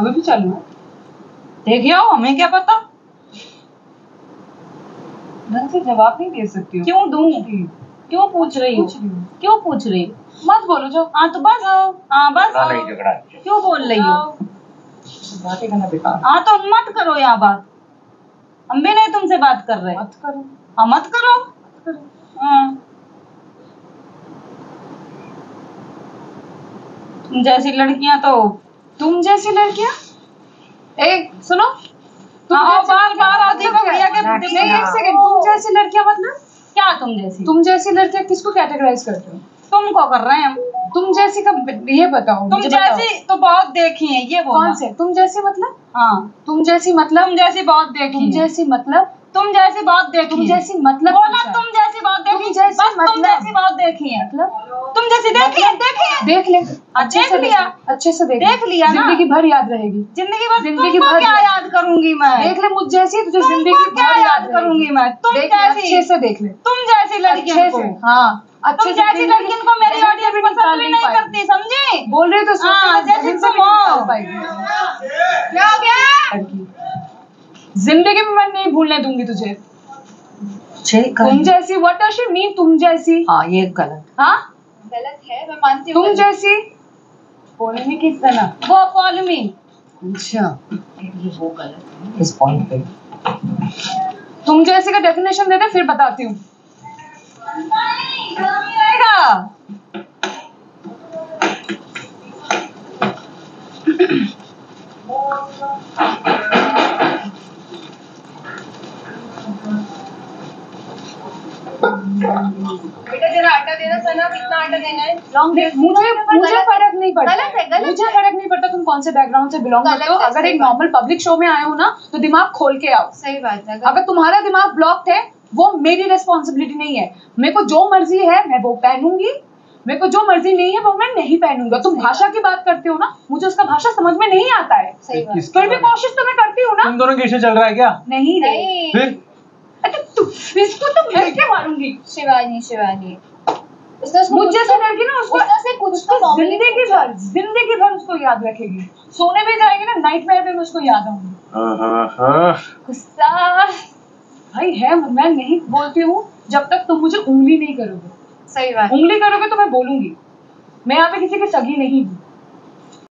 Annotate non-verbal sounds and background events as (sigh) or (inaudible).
अभी भी चालू है। देखिए आओ हमें क्या पता? ढंग से जवाब नहीं दे सकती हो। क्यों दूँ? क्यों पूछ रही हो? पूछ रही हूँ। क्यों पूछ रही हो? मत बोलो जो हाँ तो बस हाँ बस। झगड़ा नहीं क्यों बोल रही हो? बातें करना बेकार हाँ। तो मत करो यहाँ बात। हम भी नहीं तुमसे बात कर रहे। मत करो। हाँ मत करो। हाँ। तुम जैसी लड़कियाँ तो तुम जैसी लड़कियाँ एक सुनो तुम हाँ, बार बार आती हो भैया के नहीं, एक सेकंड तुम जैसी लड़कियाँ मतलब क्या तुम जैसी तुम जैसी लड़कियाँ किसको कैटेगराइज करते हो तुमको कर रहे हैं हम तुम जैसी का ये बताओ तुम। जैसी तो बहुत देखी है ये कौन से तुम जैसी मतलब हाँ तुम जैसी मतलब तुम जैसी बहुत देखी तुम जैसी मतलब तुम जैसी बहुत देखी तुम जैसी मतलब बोला तुम जैसी बहुत देखी तुम जैसी बस तुम मतलब। जैसी बहुत देखी है मतलब तुम जैसी देखी है देखी है देख ले। अच्छे देख से लिया। अच्छे से देख देख लिया ज़िंदगी भर याद रहेगी। ज़िंदगी भर ज़िंदगी भर क्या याद- करूँगी मैं? देख ले मुझ जैसी तुझे ज़िंदगी क्या भर याद करूँगी मैं? तुम देख जैसी अच्छे से देख ले। तुम जैसी लड़कियों अच्छे को। से हाँ अच्छे जैसी लड़कियों को मेरी ऑडियंस भी पसंद भी नहीं करती समझी? बोल रही तो हाँ, जैसे हो। क्या हो गया? ज़िंदगी में मैं नहीं भूलने दूँगी तुझे। तुम जैसी शी मीन तुम जैसी? हाँ ये गलत हाँ? गलत है मैं मानती हूँ तुम जैसी। में किस तरह? वो मी अच्छा। वो गलत है। इस पॉइंट पे। तुम जैसे का डेफिनेशन दे दे फिर बताती हूँ। रहेगा (clears throat) बेटा जरा आटा देना सना कितना आटा देना है? लॉन्ग डे मुझे मुझे फ़र्क नहीं पड़ता। गलत है, गलत मुझे फ़र्क नहीं पड़ता तुम कौन से बैकग्राउंड से बिलोंग करते हो। अगर एक नॉर्मल पब्लिक शो में आए हो ना तो दिमाग खोल के आओ। सही बात है अगर तुम्हारा दिमाग ब्लॉक है वो मेरी रिस्पॉन्सिबिलिटी नहीं है। मेरे को जो मर्ज़ी है मैं वो पहनूँगी। मेरे को जो मर्ज़ी नहीं है वो मैं नहीं पहनूँगा। तुम भाषा की बात करते हो ना मुझे उसका भाषा समझ में नहीं आता है। सही बात। फिर भी कोशिश तो मैं करती हूँ ना। तुम दोनों की चल रहा है क्या? नहीं। नहीं। फिर? इसको तो मैं क्या मारूँगी शिवानी शिवानी उसने उसको मुझ कुछ तो- लड़की ना उसको से कुछ तो ज़िंदगी भर ज़िंदगी भर उसको याद रखेगी सोने भी जाएगी ना नाइट मैं उसको याद आऊँगी गुस्सा भाई है मैं नहीं बोलती हूँ जब तक तुम मुझे उंगली नहीं करोगे सही बात उंगली करोगे तो मैं बोलूँगी मैं यहाँ पे किसी की सगी नहीं हूँ